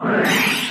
All right.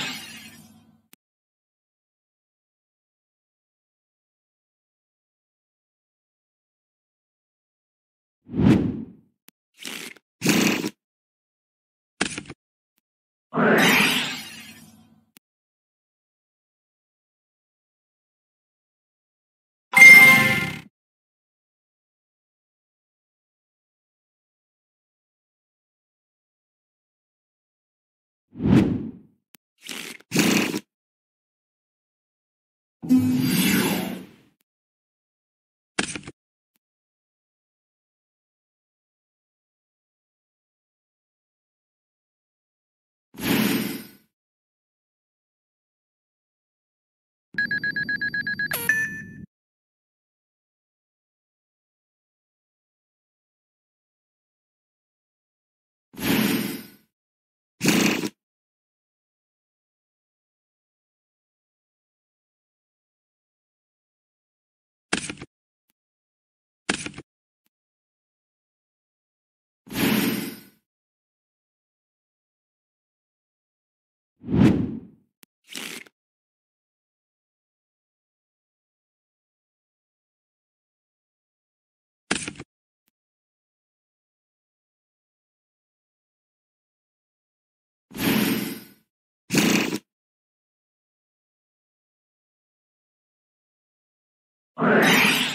Thank you.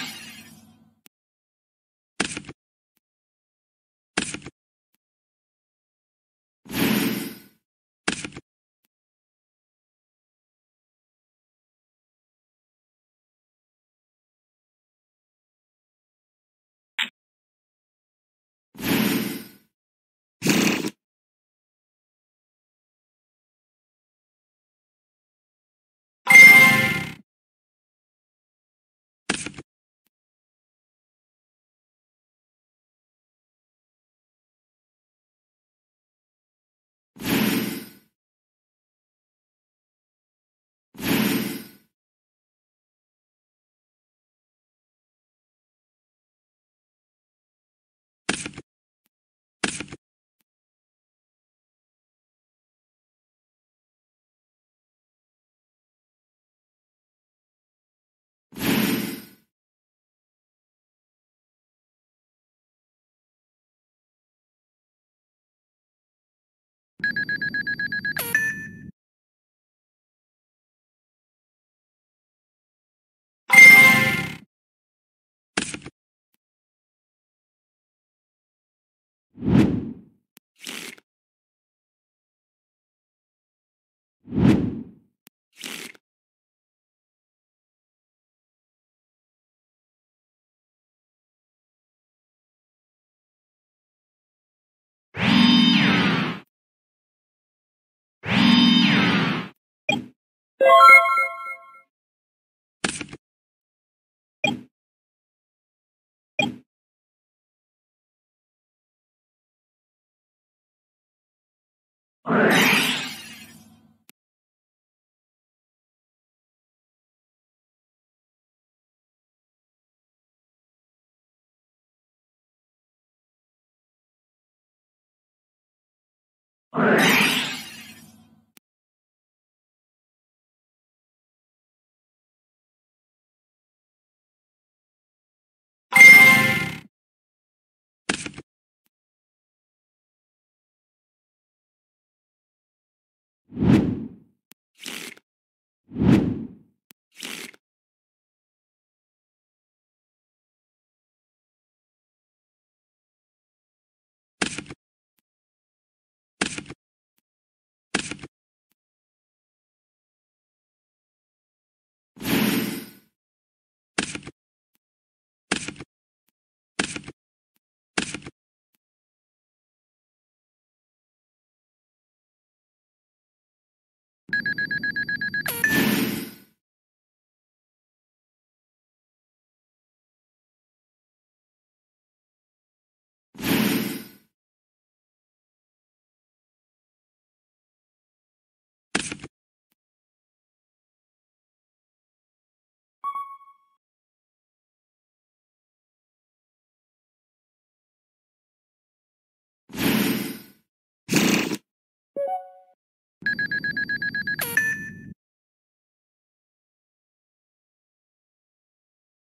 you you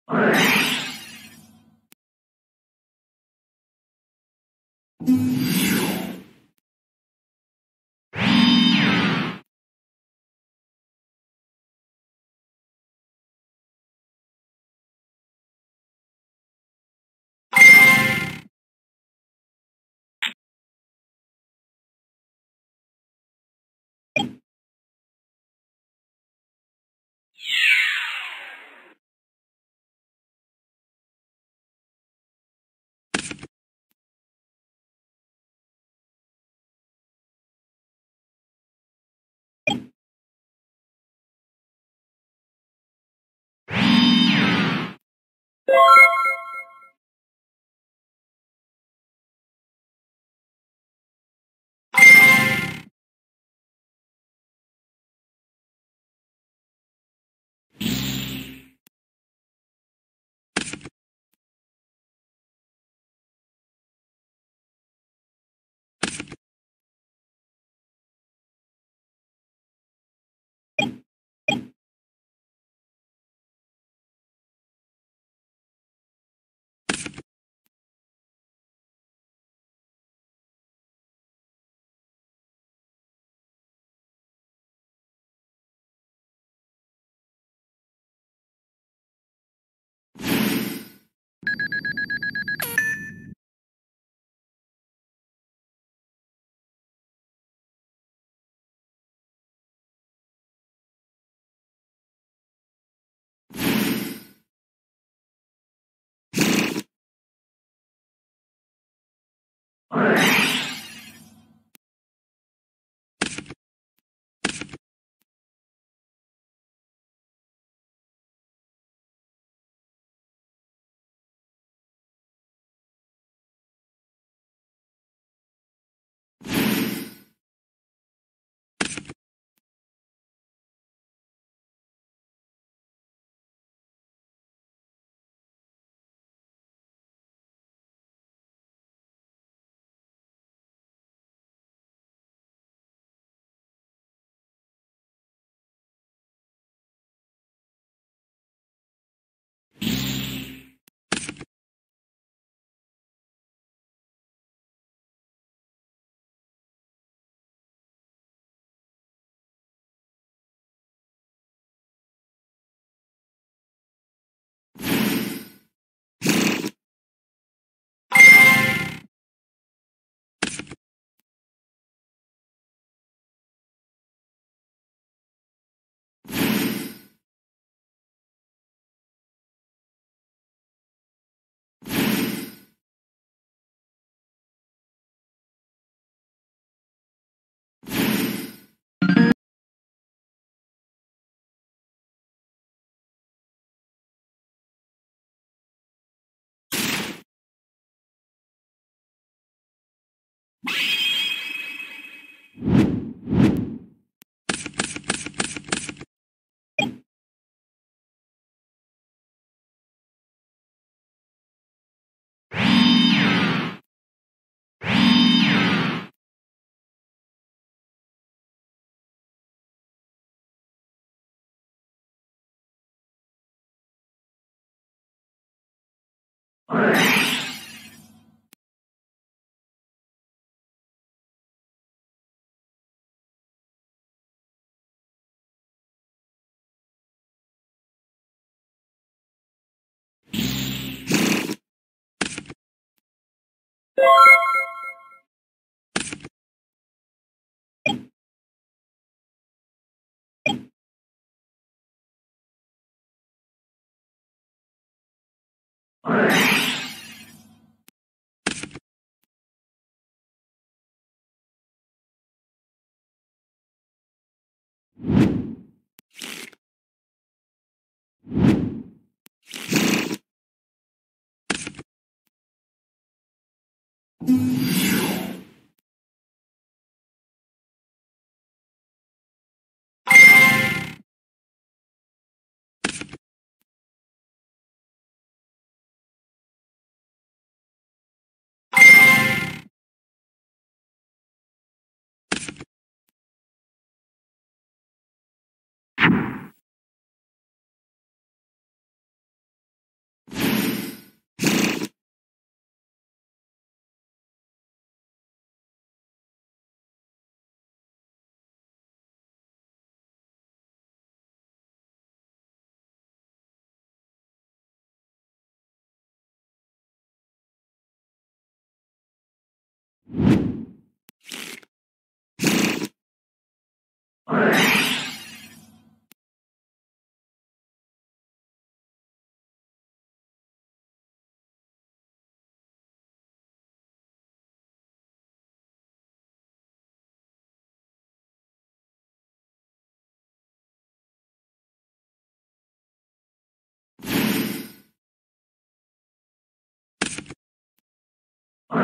Right. All right. Right. you All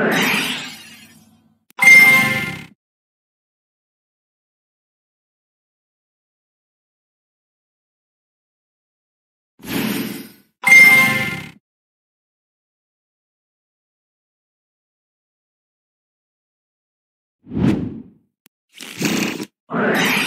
right.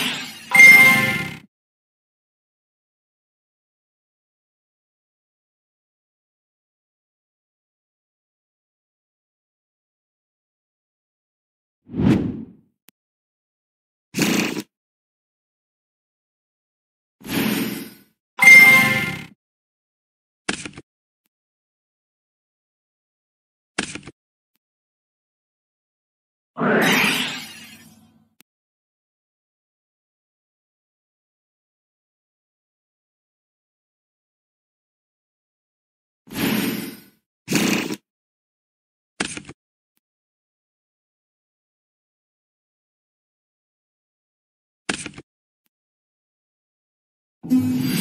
Thank mm -hmm. you.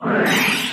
All right.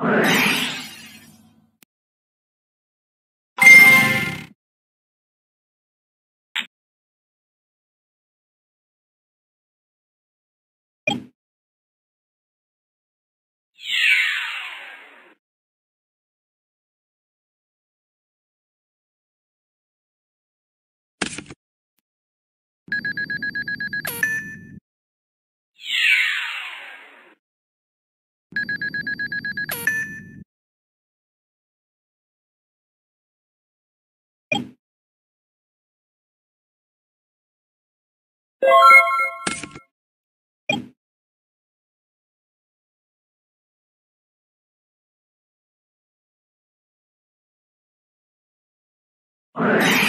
Thank Mm-hmm.